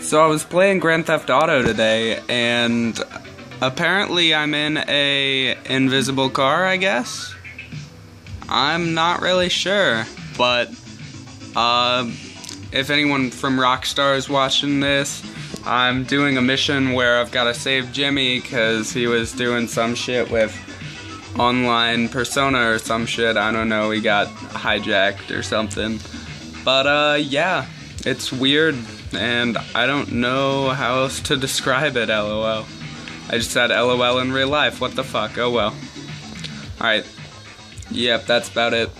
So I was playing Grand Theft Auto today, and apparently I'm in a invisible car. I guess. I'm not really sure, but uh, if anyone from Rockstar is watching this, I'm doing a mission where I've got to save Jimmy because he was doing some shit with online persona or some shit. I don't know. He got hijacked or something. But uh, yeah, it's weird and I don't know how else to describe it, lol. I just said lol in real life, what the fuck, oh well. Alright, yep, that's about it.